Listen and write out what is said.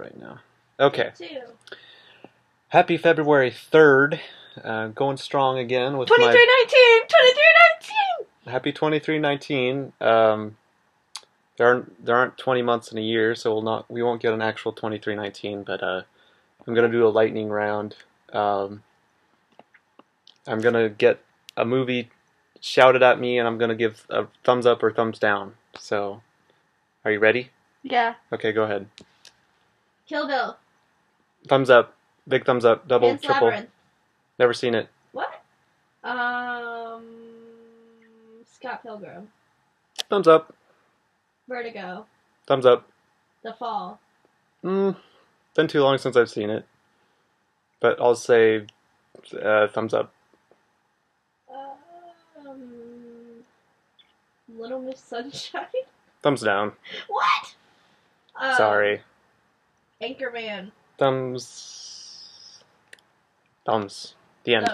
right now. Okay. Two. Happy February 3rd. Uh, going strong again with my 2319! 2319! Happy 2319. Um, there aren't there aren't 20 months in a year, so we'll not we won't get an actual 2319, but uh, I'm gonna do a lightning round. Um, I'm gonna get a movie shouted at me, and I'm gonna give a thumbs up or thumbs down. So, are you ready? Yeah. Okay, go ahead. Kill Bill. Thumbs up, big thumbs up, double, triple. Labyrinth. Never seen it. What? Um. Scott Pilgrim. Thumbs up, Vertigo. thumbs up. The Fall. Mm, been too long since I've seen it, but I'll say uh, thumbs up. Um. Little Miss Sunshine. Thumbs down. what? Uh, Sorry. Anchorman. Thumbs. Thumbs. The end. Thumbs.